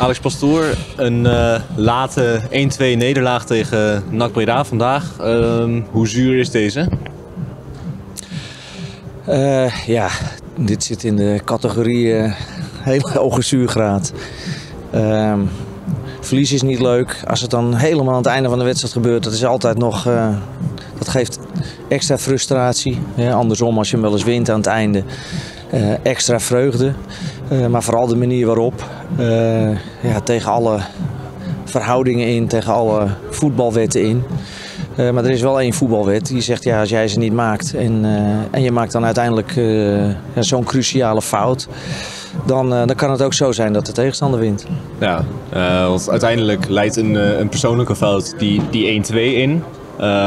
Alex Pastoor, een uh, late 1-2 nederlaag tegen NAC Breda vandaag. Uh, hoe zuur is deze? Uh, ja, dit zit in de categorie uh, hele hoge zuurgraad. Ehm, verlies is niet leuk. Als het dan helemaal aan het einde van de wedstrijd gebeurt, dat is altijd nog. dat geeft extra frustratie. Andersom, als je hem wel eens wint aan het einde, extra vreugde. Maar vooral de manier waarop. Uh, ja, tegen alle verhoudingen in, tegen alle voetbalwetten in. Uh, maar er is wel één voetbalwet die zegt, ja, als jij ze niet maakt en, en je maakt dan uiteindelijk ja, zo'n cruciale fout, dan, dan kan het ook zo zijn dat de tegenstander wint. Ja, want uiteindelijk leidt een, een persoonlijke fout die, die 1-2 in.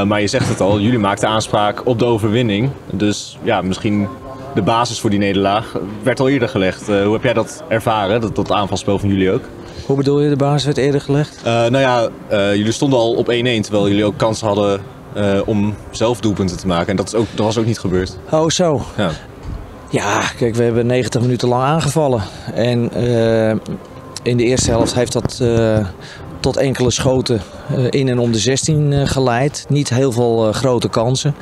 maar je zegt het al, jullie maakten aanspraak op de overwinning. Dus ja, misschien de basis voor die nederlaag werd al eerder gelegd. Uh, hoe heb jij dat ervaren, dat, dat aanvalspel van jullie ook? Hoe bedoel je, de basis werd eerder gelegd? Uh, nou ja, uh, jullie stonden al op 1-1, terwijl jullie ook kans hadden om zelf doelpunten te maken. En dat, is ook, dat was ook niet gebeurd. Oh, zo. Ja. Ja, kijk, we hebben 90 minuten lang aangevallen. En in de eerste helft heeft dat tot enkele schoten in en om de 16 geleid. Niet heel veel grote kansen.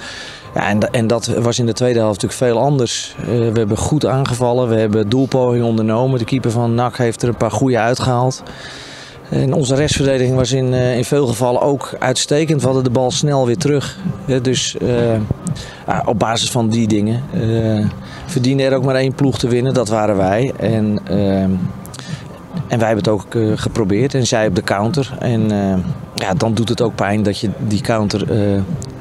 Ja, en, en dat was in de tweede helft natuurlijk veel anders. Uh, we hebben goed aangevallen, we hebben doelpogingen ondernomen. De keeper van NAC heeft er een paar goede uitgehaald. En onze restverdediging was in, uh, in veel gevallen ook uitstekend. We hadden de bal snel weer terug. Dus uh, op basis van die dingen verdiende er ook maar één ploeg te winnen. Dat waren wij. En, en wij hebben het ook geprobeerd. En zij op de counter. En ja, dan doet het ook pijn dat je die counter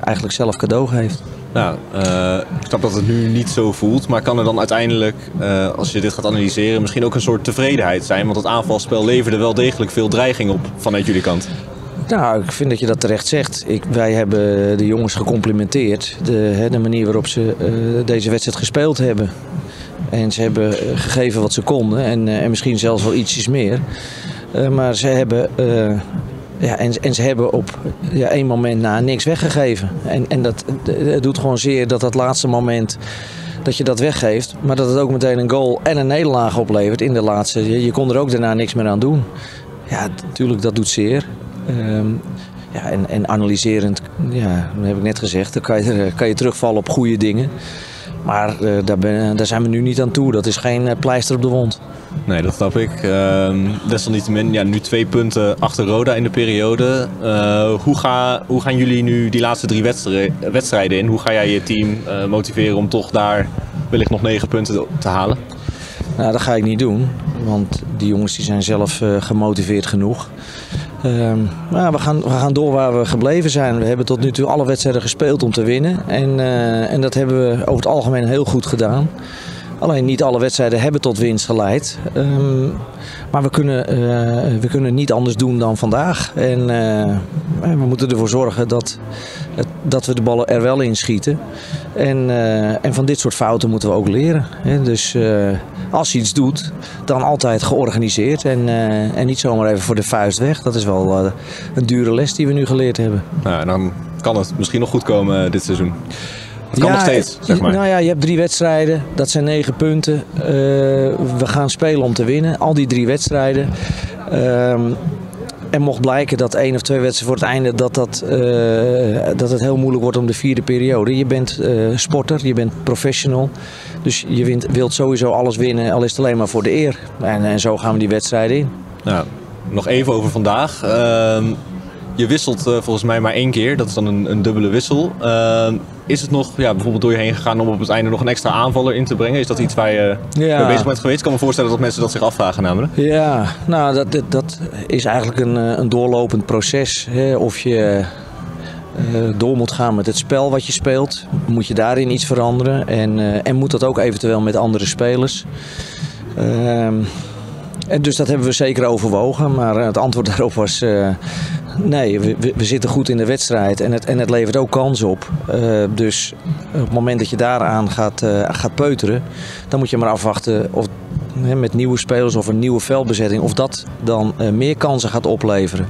eigenlijk zelf cadeau geeft. Nou, uh, ik snap dat het nu niet zo voelt, maar kan er dan uiteindelijk, uh, als je dit gaat analyseren, misschien ook een soort tevredenheid zijn? Want het aanvalspel leverde wel degelijk veel dreiging op vanuit jullie kant. Nou, ik vind dat je dat terecht zegt. Ik, wij hebben de jongens gecomplimenteerd. De, de manier waarop ze uh, deze wedstrijd gespeeld hebben. En ze hebben gegeven wat ze konden en, en misschien zelfs wel ietsjes meer. maar ze hebben ja, en, en ze hebben op ja, één moment na niks weggegeven. En, en dat het doet gewoon zeer dat dat laatste moment dat je dat weggeeft. Maar dat het ook meteen een goal en een nederlaag oplevert in de laatste. Je, kon er ook daarna niks meer aan doen. Ja, natuurlijk, dat doet zeer. Um, ja, en, en analyserend, ja, dat heb ik net gezegd, dan kan je, kan je terugvallen op goede dingen. Maar uh, daar, ben, daar, zijn we nu niet aan toe. Dat is geen uh, pleister op de wond. Nee, dat snap ik. Uh, desalniettemin, ja, nu twee punten achter Roda in de periode. Hoe, ga, hoe gaan jullie nu die laatste drie wedstrijden in? Hoe ga jij je team motiveren om toch daar wellicht nog negen punten te halen? Nou, dat ga ik niet doen. Want die jongens die zijn zelf gemotiveerd genoeg. Nou, we, gaan, we gaan door waar we gebleven zijn. We hebben tot nu toe alle wedstrijden gespeeld om te winnen. En, uh, en dat hebben we over het algemeen heel goed gedaan. Alleen niet alle wedstrijden hebben tot winst geleid. Um, maar we kunnen, uh, we kunnen niet anders doen dan vandaag. En uh, we moeten ervoor zorgen dat, dat we de ballen er wel in schieten. En, uh, en van dit soort fouten moeten we ook leren. Hè? Dus als je iets doet, dan altijd georganiseerd. En, en niet zomaar even voor de vuist weg. Dat is wel een dure les die we nu geleerd hebben. Nou, dan kan het misschien nog goed komen dit seizoen. Het kan ja, nog steeds, zeg maar. Nou ja, je hebt drie wedstrijden. Dat zijn negen punten. Uh, we gaan spelen om te winnen. Al die drie wedstrijden. Um, en mocht blijken dat één of twee wedstrijden voor het einde dat, dat, uh, dat het heel moeilijk wordt om de vierde periode. Je bent uh, sporter, je bent professional. Dus je wint, wilt sowieso alles winnen, al is het alleen maar voor de eer. En, en zo gaan we die wedstrijden in. Nou, nog even over vandaag. Uh, je wisselt volgens mij maar één keer. Dat is dan een, een dubbele wissel. Is het nog ja, bijvoorbeeld door je heen gegaan om op het einde nog een extra aanvaller in te brengen? Is dat iets waar je ja. mee bezig bent geweest? Ik kan me voorstellen dat mensen dat zich afvragen namelijk. Ja, nou dat, dat, dat is eigenlijk een, een doorlopend proces. Hè? Of je uh, door moet gaan met het spel wat je speelt. Moet je daarin iets veranderen? En, uh, en moet dat ook eventueel met andere spelers? Ehm, en dus dat hebben we zeker overwogen. Maar het antwoord daarop was Nee, we, we, zitten goed in de wedstrijd en het, en het levert ook kans op. Uh, dus op het moment dat je daaraan gaat, uh, gaat peuteren, dan moet je maar afwachten of hè, met nieuwe spelers of een nieuwe veldbezetting, of dat dan uh, meer kansen gaat opleveren.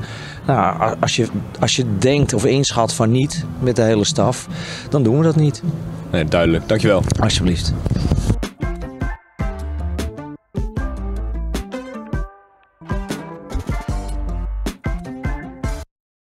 Nou, als je, als je denkt of inschat van niet met de hele staf, dan doen we dat niet. Nee, duidelijk. Dankjewel. Alsjeblieft.